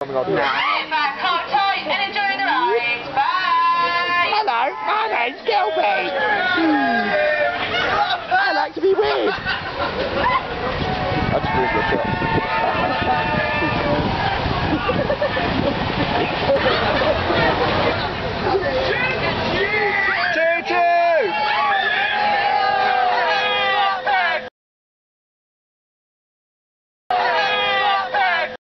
coming up here. Back, hold tight, and enjoy the ride. Bye. Hello, my name's Gilby. I like to be weird. That's a good the.